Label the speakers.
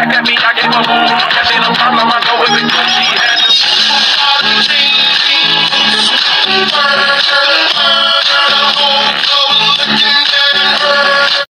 Speaker 1: back at me, I get my boom.